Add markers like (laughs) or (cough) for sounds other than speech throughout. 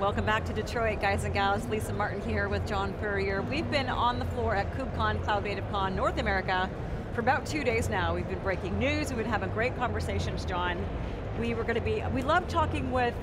Welcome back to Detroit, guys and gals. Lisa Martin here with John Furrier. We've been on the floor at KubeCon, Cloud Native Con, North America, for about two days now. We've been breaking news, we've been having great conversations, John. We were going to be, we love talking with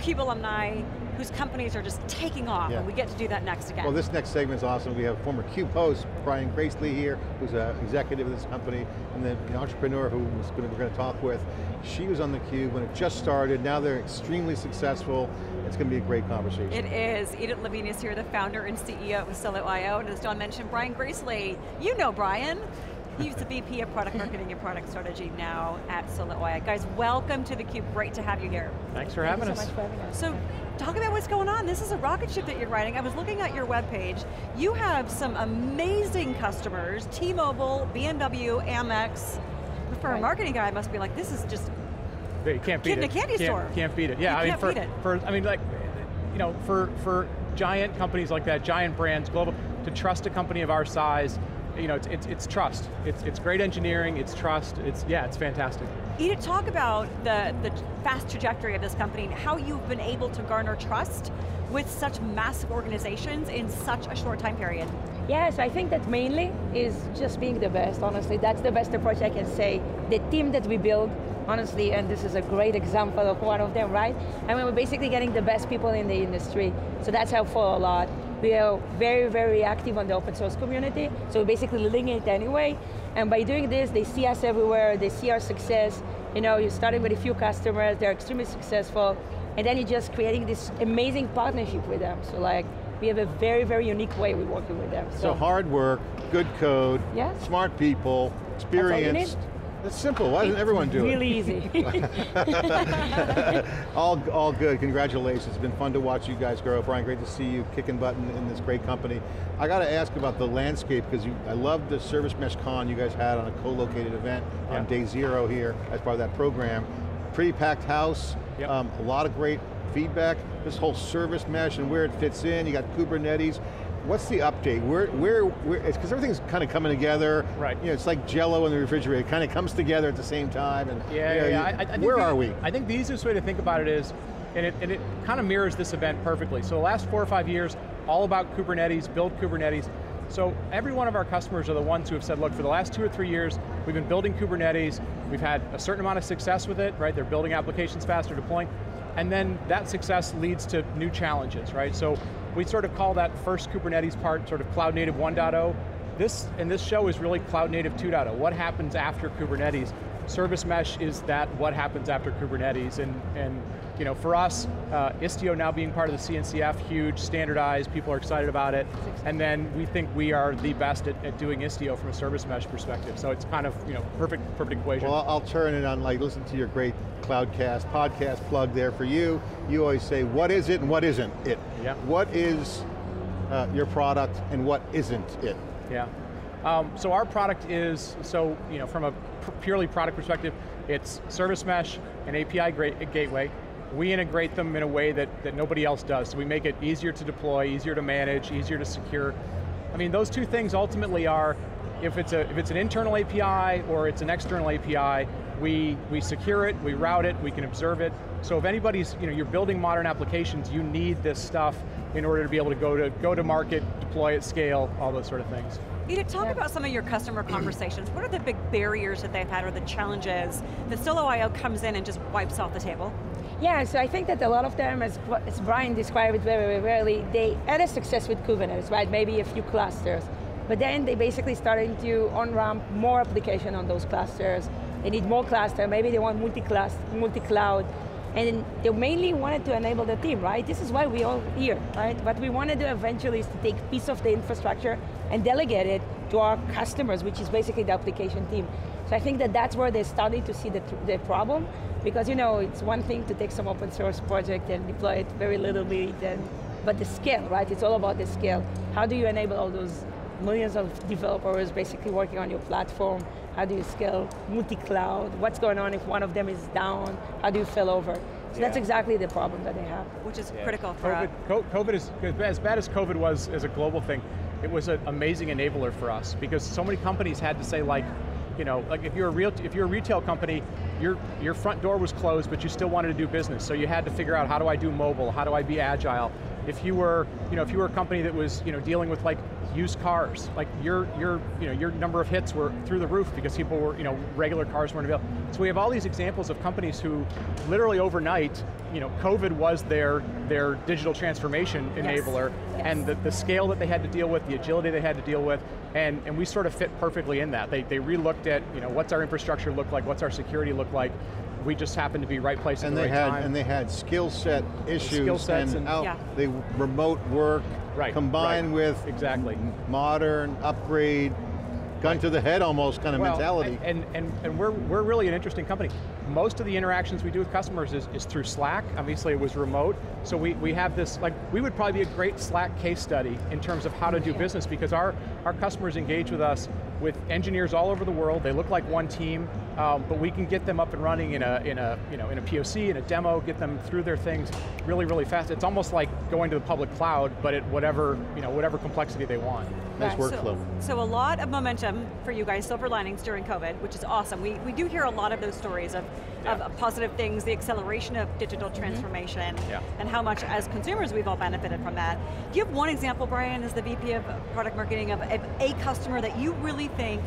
CUBE alumni whose companies are just taking off, yeah. and we get to do that next again. Well, this next segment is awesome. We have former CUBE host, Brian Gracely here, who's an executive of this company, and then the entrepreneur who we're going to talk with. She was on the Cube when it just started, now they're extremely successful. It's going to be a great conversation. It is. Idit Levine is here, the founder and CEO of Solo.io, and as John mentioned, Brian Gracely. You know Brian. He's the VP of Product Marketing and Product Strategy now at Solo.io. Guys, welcome to theCUBE, great to have you here. Thanks for having Thank us. So much for having us. So, talk about what's going on. This is a rocket ship that you're riding. I was looking at your webpage. You have some amazing customers, T-Mobile, BMW, Amex. For right. a marketing guy, I must be like, this is just you can't beat it. in a candy can't, store. Can't beat it. Yeah, you I mean, for, for, I mean, like, you know, for, for giant companies like that, giant brands, global, to trust a company of our size, you know, it's, it's, it's trust. It's, it's great engineering, it's trust, it's, yeah, it's fantastic. Idit, talk about the, the fast trajectory of this company and how you've been able to garner trust with such massive organizations in such a short time period. Yes, I think that mainly is just being the best, honestly. That's the best approach I can say. The team that we build, honestly, and this is a great example of one of them, right? I mean, we're basically getting the best people in the industry, so that's helpful a lot. We are very, very active on the open source community, so we're basically leading it anyway. And by doing this, they see us everywhere, they see our success. You know, you're starting with a few customers, they're extremely successful, and then you're just creating this amazing partnership with them. So like, we have a very, very unique way we're working with them. So, so hard work, good code, yes. smart people, experience, it's simple, why doesn't everyone do really it? Really easy. (laughs) all, all good, congratulations. It's been fun to watch you guys grow. Brian, great to see you kicking button in this great company. I got to ask about the landscape, because I love the Service Mesh Con you guys had on a co-located event yeah. on day zero here as part of that program. Pretty packed house, yep. um, a lot of great feedback. This whole service mesh and where it fits in, you got Kubernetes what's the update? Where, where, where it's because everything's kind of coming together. Right. You know, it's like jello in the refrigerator, it kind of comes together at the same time. And, yeah, you know, yeah, I, I where the, are we? I think the easiest way to think about it is, and it, and it kind of mirrors this event perfectly. So the last four or five years, all about Kubernetes, build Kubernetes. So every one of our customers are the ones who have said, look, for the last two or three years, we've been building Kubernetes, we've had a certain amount of success with it, right? They're building applications faster, deploying, and then that success leads to new challenges, right? So we sort of call that first Kubernetes part sort of Cloud Native 1.0. This, and this show is really Cloud Native 2.0. What happens after Kubernetes? Service Mesh is that what happens after Kubernetes, and, and you know, for us, uh, Istio now being part of the CNCF, huge, standardized, people are excited about it, and then we think we are the best at, at doing Istio from a service mesh perspective, so it's kind of, you know, perfect, perfect equation. Well, I'll turn it on, like, listen to your great Cloudcast podcast plug there for you. You always say, what is it and what isn't it? Yeah. What is uh, your product and what isn't it? Yeah. Um, so our product is, so you know, from a purely product perspective, it's service mesh, and API gateway, we integrate them in a way that, that nobody else does. So we make it easier to deploy, easier to manage, easier to secure. I mean, those two things ultimately are, if it's, a, if it's an internal API or it's an external API, we, we secure it, we route it, we can observe it. So if anybody's, you know, you're building modern applications, you need this stuff in order to be able to go to, go to market, deploy at scale, all those sort of things. Idit, talk yeah. about some of your customer (clears throat) conversations. What are the big barriers that they've had or the challenges that Solo.io comes in and just wipes off the table? Yeah, so I think that a lot of them, as, as Brian described it very, very well, they had a success with Kubernetes, right? Maybe a few clusters. But then they basically started to on-ramp more application on those clusters. They need more cluster, maybe they want multi-cloud, multi-cloud. And they mainly wanted to enable the team, right? This is why we all here, right? What we want to do eventually is to take piece of the infrastructure and delegate it to our customers, which is basically the application team. So I think that that's where they started to see the, the problem, because you know, it's one thing to take some open source project and deploy it very little bit, and, but the scale, right? It's all about the scale. How do you enable all those millions of developers basically working on your platform? How do you scale multi-cloud? What's going on if one of them is down? How do you fail over? So yeah. that's exactly the problem that they have. Which is yeah. critical for COVID, COVID is, as bad as COVID was as a global thing, it was an amazing enabler for us because so many companies had to say like, You know, like if you're a real, if you're a retail company, your your front door was closed, but you still wanted to do business, so you had to figure out how do I do mobile, how do I be agile. If you were, you know, if you were a company that was, you know, dealing with like used cars, like your your you know your number of hits were through the roof because people were, you know, regular cars weren't available. So we have all these examples of companies who, literally overnight, you know, COVID was their their digital transformation enabler, Yes. and the, the scale that they had to deal with, the agility they had to deal with, and, and we sort of fit perfectly in that. They, they re-looked at, you know, what's our infrastructure look like, what's our security look like, we just happened to be right place And at the they right had time. and they had skill set issues Skill sets and- how Yeah. they remote work Right, combined right. with Exactly. modern upgrade, gun to the head almost kind of Well, mentality. And, and, and we're, we're really an interesting company. Most of the interactions we do with customers is, is through Slack. Obviously it was remote. So we, we have this, like, we would probably be a great Slack case study in terms of how to do business because our, our customers engage with us with engineers all over the world. They look like one team, um, but we can get them up and running in a, in a, you know, in a POC, in a demo, get them through their things really, really fast. It's almost like going to the public cloud, but at whatever, you know, whatever complexity they want. nice Right. workflow. So, so a lot of momentum for you guys, silver linings during COVID, which is awesome. We, we do hear a lot of those stories of, Yeah. of positive things, the acceleration of digital transformation, Yeah. and how much as consumers we've all benefited from that. Do you have one example, Brian, as the VP of Product Marketing, of, of a customer that you really think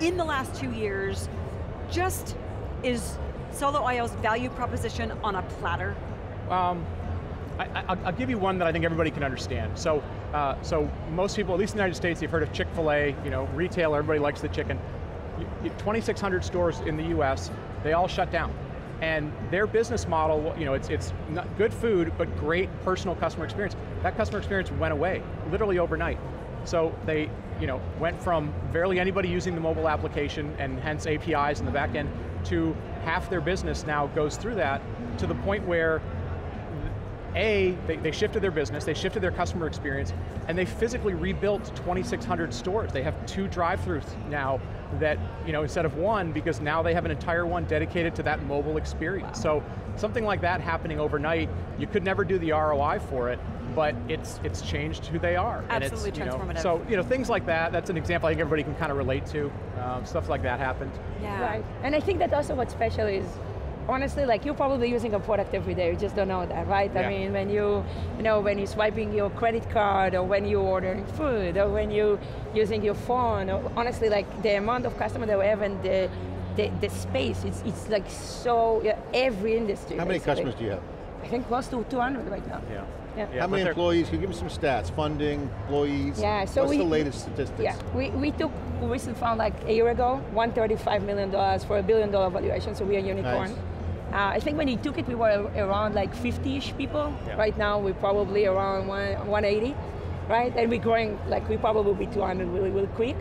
in the last two years just is Solo.io's value proposition on a platter? Um, I, I, I'll give you one that I think everybody can understand. So, uh, so most people, at least in the United States, you've heard of Chick-fil-A, you know, retail, everybody likes the chicken. You- you- 2,600 stores in the US, they all shut down. And their business model, you know, it's, it's not good food, but great personal customer experience. That customer experience went away, literally overnight. So they, you know, went from barely anybody using the mobile application and hence APIs in the back end to half their business now goes through that to the point where a, they, they shifted their business, they shifted their customer experience, and they physically rebuilt 2,600 stores. They have two drive-throughs now that, you know, instead of one, because now they have an entire one dedicated to that mobile experience. So something like that happening overnight, you could never do the ROI for it, but it's it's changed who they are. And it's, Absolutely you know, transformative. so, you know, things like that, that's an example I think everybody can kind of relate to. Um, stuff like that happened. Yeah. Right. And I think that also what's special is honestly like you're probably using a product every day, you just don't know that, right? Yeah. I mean when you you know when you're swiping your credit card or when you're ordering food or when you're using your phone or honestly like the amount of customer that we have and the the, the space, it's, it's like so, yeah, every industry. How many basically. customers do you have? I think close to 200 right now. Yeah. Yeah. Yeah, How but many employees? Can you give me some stats? Funding, employees? Yeah, so What's we- the latest statistics? Yeah, we, we took, we recently found like a year ago, $135 million for a billion dollar valuation, so we're a unicorn. Nice. Uh, I think when you took it, we were around like 50-ish people. Yeah. Right now, we're probably around one, 180, right? And we're growing, like we probably will be 200 really, really quick.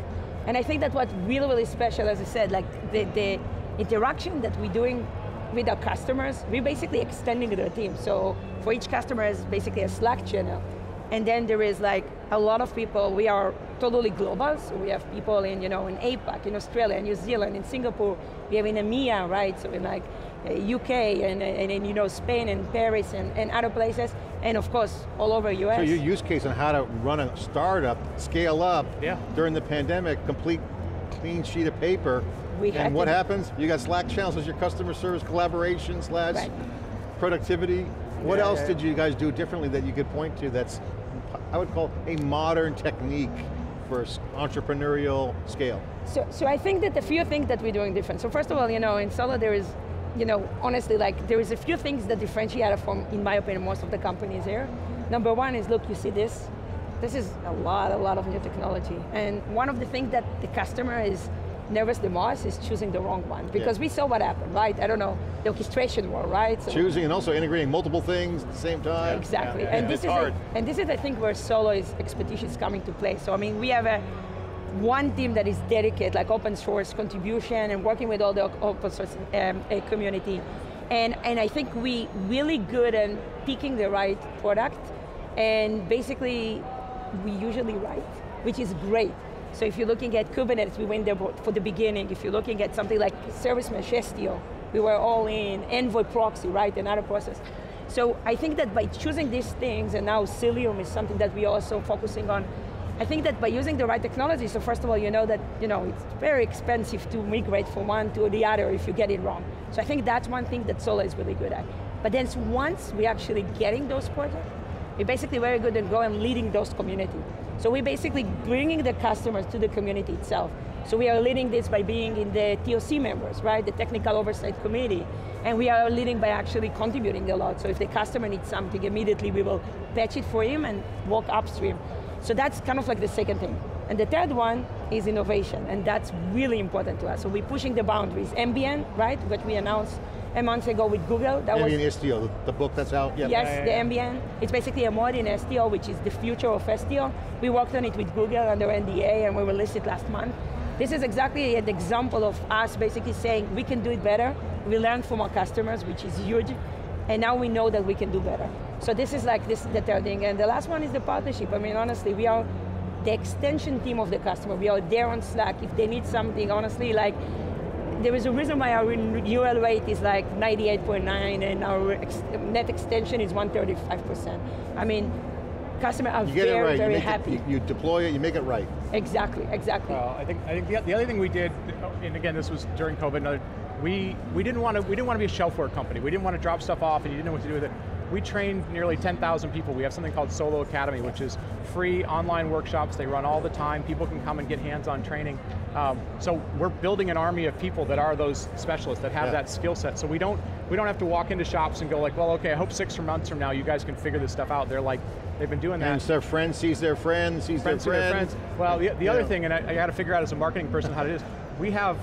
And I think that what's really, really special, as I said, like the, the interaction that we're doing with our customers, we're basically extending their team. So for each customer is basically a Slack channel. And then there is like a lot of people, we are totally global, so we have people in, you know, in APAC, in Australia, New Zealand, in Singapore, we have in EMEA, right? So in like uh, UK and, and in, you know, Spain and Paris and, and other places, and of course, all over US. So your use case on how to run a startup, scale up Yeah. during the pandemic, complete clean sheet of paper. We and what to- happens? You got Slack channels as your customer service collaboration slash Right. productivity. What Yeah, else yeah. did you guys do differently that you could point to that's, I would call a modern technique for entrepreneurial scale? So, so I think that a few things that we're doing different. So first of all, you know, in Solo there is, you know, honestly, like there is a few things that differentiate us from, in my opinion, most of the companies here. Number one is, look, you see this? This is a lot, a lot of new technology. And one of the things that the customer is nervous the most is choosing the wrong one. Because Yeah. we saw what happened, right? I don't know, the orchestration war, right? So Choosing and also integrating multiple things at the same time. Exactly, Yeah, and yeah, this it's is hard. A, and this is I think where Solo's expertise is coming to play. So I mean, we have a one team that is dedicated, like open source contribution and working with all the open source um, community, and and I think we really good at picking the right product, and basically we usually right, which is great. So if you're looking at Kubernetes, we went there for the beginning. If you're looking at something like Service Mesh Istio, we were all in. Envoy Proxy, right, another process. So I think that by choosing these things, and now Cilium is something that we're also focusing on, I think that by using the right technology, so first of all, you know that you know it's very expensive to migrate from one to the other if you get it wrong. So I think that's one thing that Solo is really good at. But then once we're actually getting those projects, we're basically very good at going and leading those community. So we're basically bringing the customers to the community itself. So we are leading this by being in the TOC members, right? The Technical Oversight Committee. And we are leading by actually contributing a lot. So if the customer needs something, immediately we will patch it for him and walk upstream. So that's kind of like the second thing. And the third one is innovation, and that's really important to us. So we're pushing the boundaries. Ambient, right, what we announced a month ago with Google. That Ambient was Istio, the, the book that's out. Yep. Yes, yeah, yeah, the Ambient. It's basically a modern Istio, which is the future of Istio. We worked on it with Google under NDA, and we released it last month. This is exactly an example of us basically saying we can do it better. We learned from our customers, which is huge, and now we know that we can do better. So this is like this the third thing. And the last one is the partnership. I mean, honestly, we are the extension team of the customer. We are there on Slack. If they need something, honestly, like there is a reason why our renewal rate is like 98.9 and our ex net extension is 135%. I mean, customers are very, right. very you happy. It, you, you, deploy it, you make it right. Exactly, exactly. Well, I think, I think the, the other thing we did, and again, this was during COVID, another, we, we didn't want to we didn't want to be a shelfware company. We didn't want to drop stuff off and you didn't know what to do with it. We trained nearly 10,000 people. We have something called Solo Academy, which is free online workshops. They run all the time. People can come and get hands-on training. Um, so we're building an army of people that are those specialists that have yeah. that skill set. So we don't we don't have to walk into shops and go like, well, okay, I hope six or months from now you guys can figure this stuff out. They're like, they've been doing that. And their friend sees their friend, sees friends their friend. Their friends. Well, the, the other thing, and I, I got to figure out as a marketing person how it is, we have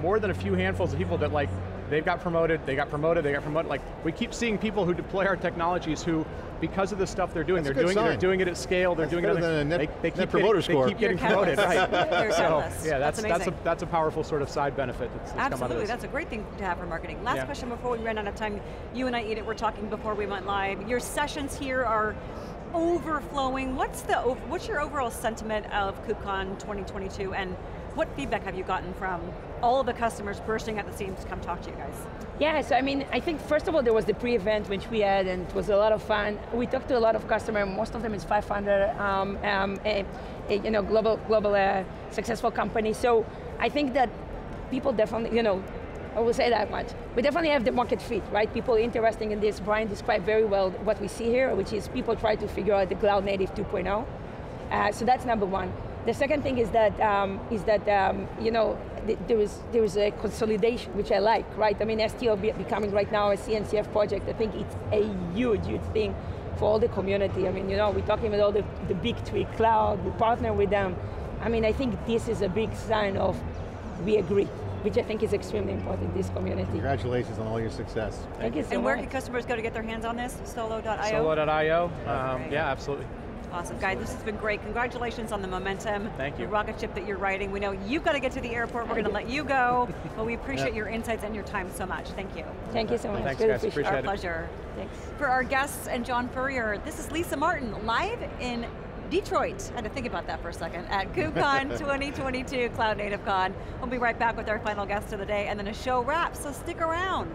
more than a few handfuls of people that like they've got promoted, they got promoted, they got promoted. Like we keep seeing people who deploy our technologies who, because of the stuff they're doing, That's they're doing sign. it, they're doing it at scale, they're that's doing it. At, than net, they, they keep net promoter getting, score. They keep getting You're promoted, right? (laughs) so, yeah, that's that's, that's a that's a powerful sort of side benefit that's, that's Absolutely, that's a great thing to have for marketing. Last yeah. question before we run out of time. You and I, Idit, were talking before we went live. Your sessions here are overflowing. What's the what's your overall sentiment of KubeCon 2022 and what feedback have you gotten from all of the customers bursting at the seams to come talk to you guys? Yeah, so I mean, I think first of all, there was the pre-event which we had and it was a lot of fun. We talked to a lot of customers, most of them is 500, um, um, a, a, you know, global, global uh, successful companies. So I think that people definitely, you know, I will say that much. We definitely have the market fit, right? People interested in this. Brian described very well what we see here, which is people try to figure out the cloud native 2.0. Uh, so that's number one. The second thing is that um, is that um, you know there is there is a consolidation which I like, right? I mean, Istio be becoming right now a CNCF project. I think it's a huge, huge thing for all the community. I mean, you know, we're talking with all the, the big three cloud. We partner with them. I mean, I think this is a big sign of we agree which I think is extremely important in this community. Congratulations on all your success. Thank, Thank you so And where can customers go to get their hands on this? Solo.io? Solo.io, um, yeah, absolutely. Awesome, guys, this has been great. Congratulations on the momentum. Thank you. The rocket ship that you're riding. We know you've got to get to the airport. We're going to let you go, (laughs) but we appreciate your insights and your time so much. Thank you. Thank you so much. Thanks, guys. Appreciate Our it. pleasure. Thanks. For our guests and John Furrier, this is Lisa Martin, live in Detroit. I had to think about that for a second. At KubeCon (laughs) 2022, Cloud Native Con. We'll be right back with our final guest of the day and then a show wrap, so stick around.